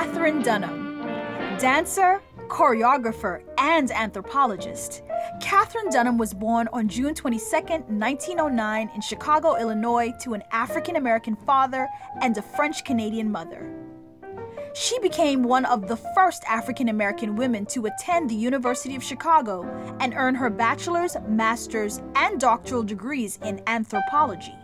Katherine Dunham, dancer, choreographer, and anthropologist. Katherine Dunham was born on June 22, 1909, in Chicago, Illinois, to an African American father and a French Canadian mother. She became one of the first African American women to attend the University of Chicago and earn her bachelor's, master's, and doctoral degrees in anthropology.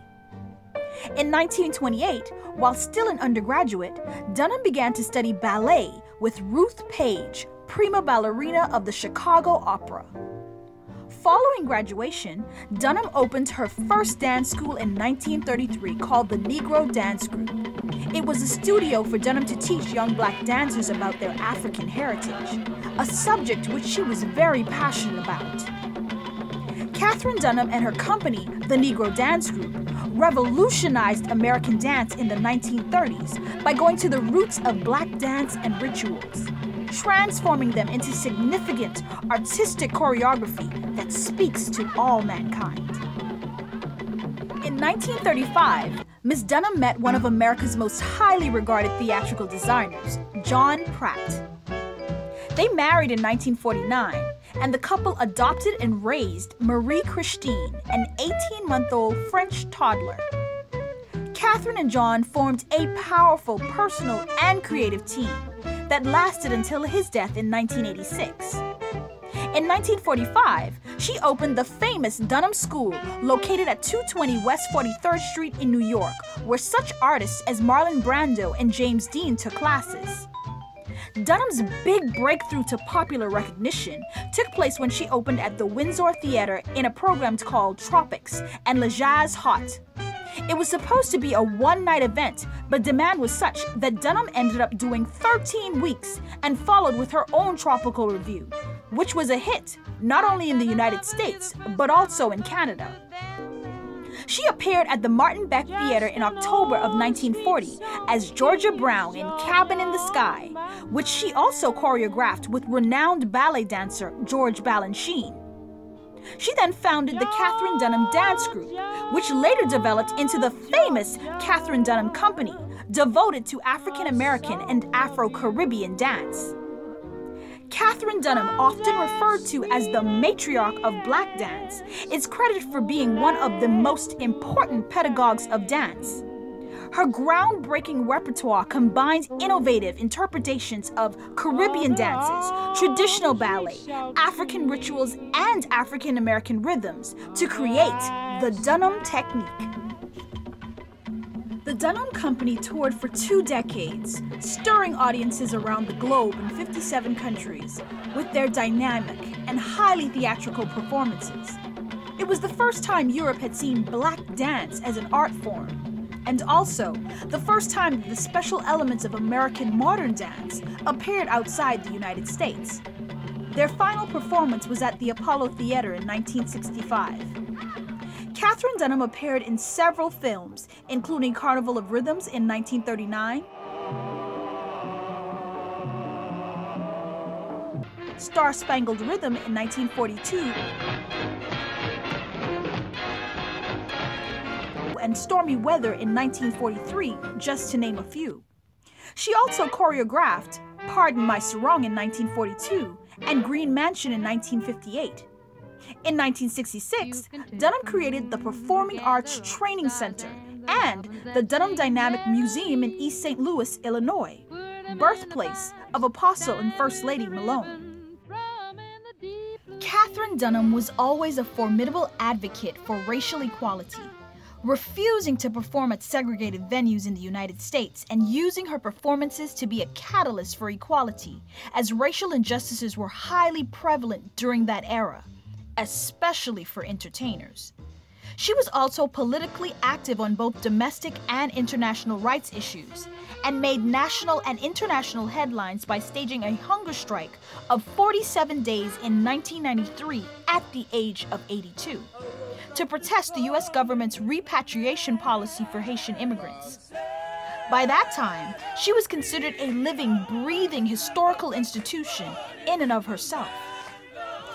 In 1928, while still an undergraduate, Dunham began to study ballet with Ruth Page, prima ballerina of the Chicago Opera. Following graduation, Dunham opened her first dance school in 1933 called the Negro Dance Group. It was a studio for Dunham to teach young black dancers about their African heritage, a subject which she was very passionate about. Katherine Dunham and her company, the Negro Dance Group, revolutionized American dance in the 1930s by going to the roots of black dance and rituals, transforming them into significant artistic choreography that speaks to all mankind. In 1935, Ms. Dunham met one of America's most highly regarded theatrical designers, John Pratt. They married in 1949 and the couple adopted and raised Marie Christine, an 18 month old French toddler. Katherine and John formed a powerful personal and creative team that lasted until his death in 1986. In 1945, she opened the famous Dunham School, located at 220 West 43rd Street in New York, where such artists as Marlon Brando and James Dean took classes. Dunham's big breakthrough to popular recognition took place when she opened at the Windsor Theater in a program called Tropics and Le Jazz Hot. It was supposed to be a one night event, but demand was such that Dunham ended up doing 13 weeks and followed with her own tropical Revue, which was a hit not only in the United States, but also in Canada. She appeared at the Martin Beck Theater in October of 1940 as Georgia Brown in Cabin in the Sky, which she also choreographed with renowned ballet dancer George Balanchine. She then founded the Katherine Dunham Dance Group, which later developed into the famous Katherine Dunham Company, devoted to African American and Afro Caribbean dance. Katherine Dunham, often referred to as the matriarch of black dance, is credited for being one of the most important pedagogues of dance. Her groundbreaking repertoire combines innovative interpretations of Caribbean dances, traditional ballet, African rituals, and African American rhythms to create the Dunham Technique. The Dunham Company toured for two decades, stirring audiences around the globe in 57 countries with their dynamic and highly theatrical performances. It was the first time Europe had seen black dance as an art form, and also the first time that the special elements of American modern dance appeared outside the United States. Their final performance was at the Apollo Theater in 1965. Katherine Dunham appeared in several films, including Carnival of Rhythms in 1939, Star Spangled Rhythm in 1942, and Stormy Weather in 1943, just to name a few. She also choreographed Pardon My Sarong in 1942 and Green Mansion in 1958. In 1966, Dunham created the Performing Arts Training Center and the Dunham Dynamic Museum in East St. Louis, Illinois, birthplace of Apostle and First Lady Malone. Katherine Dunham was always a formidable advocate for racial equality, refusing to perform at segregated venues in the United States and using her performances to be a catalyst for equality, as racial injustices were highly prevalent during that era especially for entertainers. She was also politically active on both domestic and international rights issues, and made national and international headlines by staging a hunger strike of 47 days in 1993 at the age of 82 to protest the U.S. government's repatriation policy for Haitian immigrants. By that time, she was considered a living, breathing historical institution in and of herself.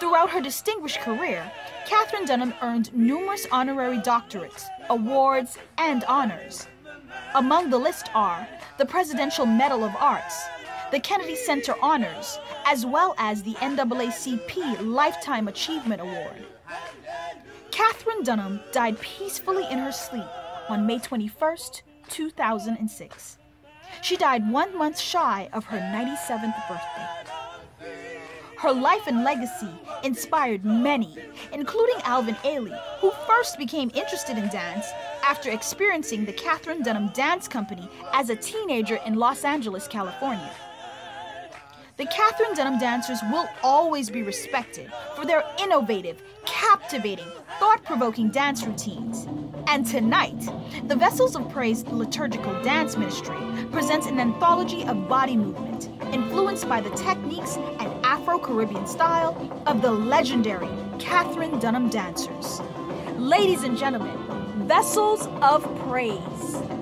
Throughout her distinguished career, Katherine Dunham earned numerous honorary doctorates, awards, and honors. Among the list are the Presidential Medal of Arts, the Kennedy Center Honors, as well as the NAACP Lifetime Achievement Award. Katherine Dunham died peacefully in her sleep on May 21, 2006. She died one month shy of her 97th birthday. Her life and legacy inspired many, including Alvin Ailey, who first became interested in dance after experiencing the Katherine Dunham Dance Company as a teenager in Los Angeles, California. The Katherine Dunham dancers will always be respected for their innovative, captivating, thought provoking dance routines. And tonight, the Vessels of Praise Liturgical Dance Ministry presents an anthology of body movement influenced by the techniques and Afro Caribbean style of the legendary Katherine Dunham dancers. Ladies and gentlemen, Vessels of Praise.